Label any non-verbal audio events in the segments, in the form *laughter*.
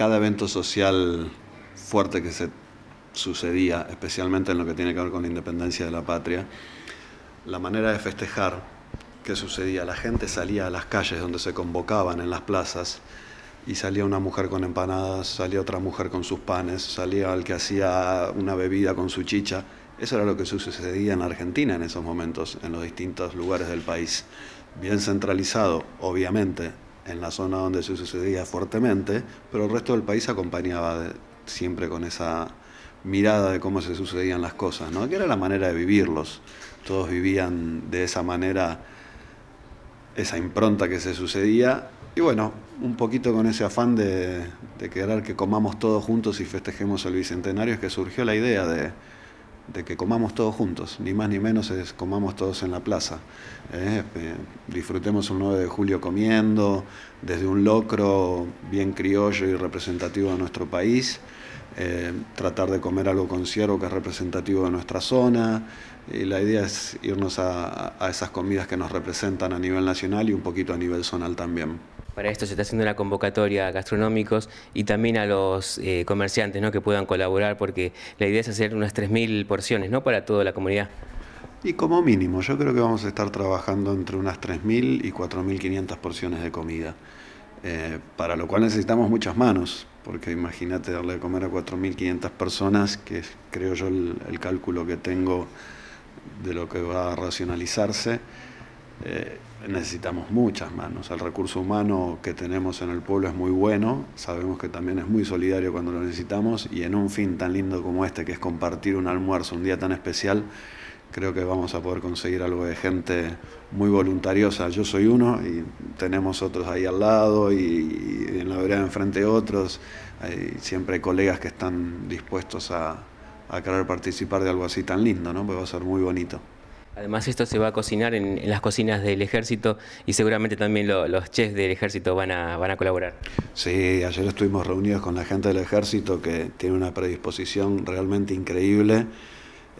cada evento social fuerte que se sucedía, especialmente en lo que tiene que ver con la independencia de la patria, la manera de festejar que sucedía, la gente salía a las calles donde se convocaban en las plazas y salía una mujer con empanadas, salía otra mujer con sus panes, salía el que hacía una bebida con su chicha. Eso era lo que sucedía en Argentina en esos momentos, en los distintos lugares del país. Bien centralizado, obviamente, en la zona donde se sucedía fuertemente, pero el resto del país acompañaba siempre con esa mirada de cómo se sucedían las cosas, ¿no? que era la manera de vivirlos. Todos vivían de esa manera, esa impronta que se sucedía, y bueno, un poquito con ese afán de, de querer que comamos todos juntos y festejemos el Bicentenario, es que surgió la idea de, de que comamos todos juntos, ni más ni menos es comamos todos en la plaza. ¿eh? Eh, disfrutemos un 9 de julio comiendo, desde un locro bien criollo y representativo de nuestro país, eh, tratar de comer algo con ciervo que es representativo de nuestra zona. Y la idea es irnos a esas comidas que nos representan a nivel nacional y un poquito a nivel zonal también. Para esto se está haciendo una convocatoria a gastronómicos y también a los eh, comerciantes ¿no? que puedan colaborar, porque la idea es hacer unas 3.000 porciones ¿no? para toda la comunidad. Y como mínimo, yo creo que vamos a estar trabajando entre unas 3.000 y 4.500 porciones de comida, eh, para lo cual necesitamos muchas manos, porque imagínate darle de comer a 4.500 personas, que es, creo yo el, el, cálculo que tengo de lo que va a racionalizarse. Eh, necesitamos muchas manos. El recurso humano que tenemos en el pueblo es muy bueno, sabemos que también es muy solidario cuando lo necesitamos y en un fin tan lindo como este, que es compartir un almuerzo, un día tan especial, creo que vamos a poder conseguir algo de gente muy voluntariosa. Yo soy uno y tenemos otros ahí al lado y, en la vereda enfrente otros. Hay, siempre hay colegas que están dispuestos a, a querer participar de algo así tan lindo, ¿no? Porque va a ser muy bonito. Además esto se va a cocinar en, las cocinas del ejército y seguramente también los chefs del ejército van a, van a colaborar. Sí, ayer estuvimos reunidos con la gente del ejército que tiene una predisposición realmente increíble.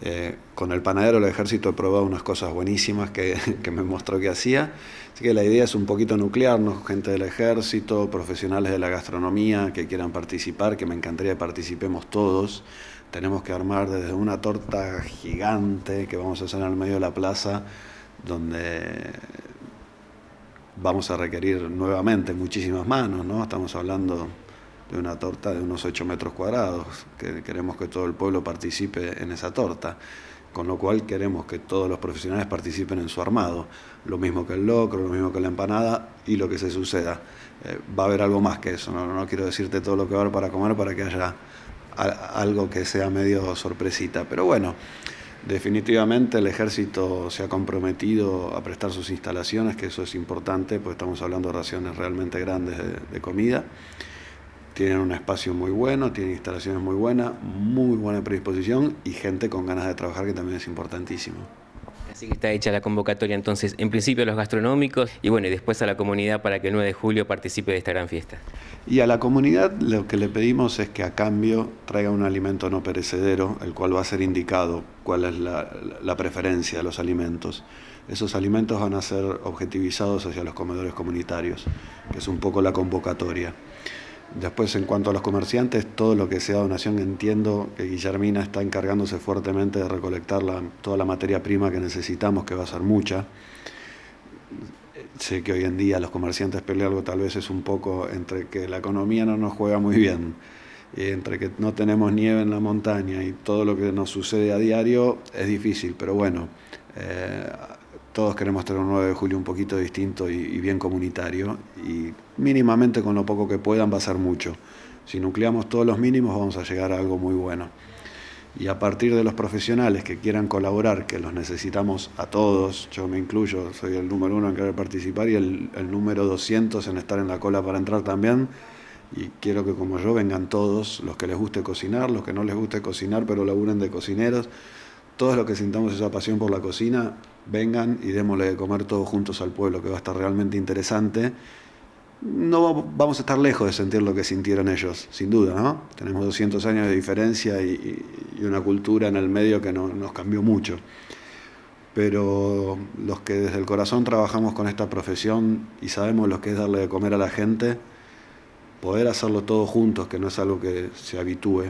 Eh, con el panadero del ejército he probado unas cosas buenísimas que, *laughs* que, me mostró que hacía. Así que la idea es un poquito nuclearnos, gente del ejército, profesionales de la gastronomía que quieran participar, que me encantaría que participemos todos tenemos que armar desde una torta gigante que vamos a hacer en el medio de la plaza, donde vamos a requerir nuevamente muchísimas manos, ¿no? Estamos hablando de una torta de unos 8 metros cuadrados, que queremos que todo el pueblo participe en esa torta, con lo cual queremos que todos los profesionales participen en su armado, lo mismo que el locro, lo mismo que la empanada y lo que se suceda. Eh, va a haber algo más que eso, no, no quiero decirte todo lo que va a haber para comer para que haya algo que sea medio sorpresita. Pero bueno, definitivamente el ejército se ha comprometido a prestar sus instalaciones, que eso es importante, pues estamos hablando de raciones realmente grandes de, comida. Tienen un espacio muy bueno, tienen instalaciones muy buenas, muy buena predisposición y gente con ganas de trabajar, que también es importantísimo. Así que está hecha la convocatoria entonces, en principio a los gastronómicos y bueno, y después a la comunidad para que el 9 de julio participe de esta gran fiesta. Y a la comunidad lo que le pedimos es que a cambio traiga un alimento no perecedero, el cual va a ser indicado cuál es la, la preferencia de los alimentos. Esos alimentos van a ser objetivizados hacia los comedores comunitarios, que es un poco la convocatoria. Después, en cuanto a los comerciantes, todo lo que sea donación, entiendo que Guillermina está encargándose fuertemente de recolectar toda la materia prima que necesitamos, que va a ser mucha. Sé que hoy en día los comerciantes pelean algo tal vez es un poco entre que la economía no nos juega muy bien, y entre que no tenemos nieve en la montaña y todo lo que nos sucede a diario, es difícil, pero bueno. Eh, todos queremos tener un 9 de julio un poquito distinto y, bien comunitario y mínimamente con lo poco que puedan va a ser mucho. Si nucleamos todos los mínimos vamos a llegar a algo muy bueno. Y a partir de los profesionales que quieran colaborar, que los necesitamos a todos, yo me incluyo, soy el número uno en querer participar y el, el número 200 en estar en la cola para entrar también. Y quiero que como yo vengan todos, los que les guste cocinar, los que no les guste cocinar pero laburen de cocineros, todos los que sintamos esa pasión por la cocina, vengan y démosle de comer todos juntos al pueblo, que va a estar realmente interesante. No vamos a estar lejos de sentir lo que sintieron ellos, sin duda, ¿no? Tenemos 200 años de diferencia y, una cultura en el medio que nos cambió mucho. Pero los que desde el corazón trabajamos con esta profesión y sabemos lo que es darle de comer a la gente, poder hacerlo todos juntos, que no es algo que se habitúe,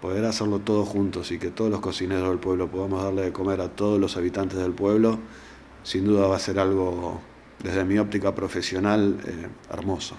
poder hacerlo todos juntos y que todos los cocineros del pueblo podamos darle de comer a todos los habitantes del pueblo, sin duda va a ser algo, desde mi óptica profesional, eh, hermoso.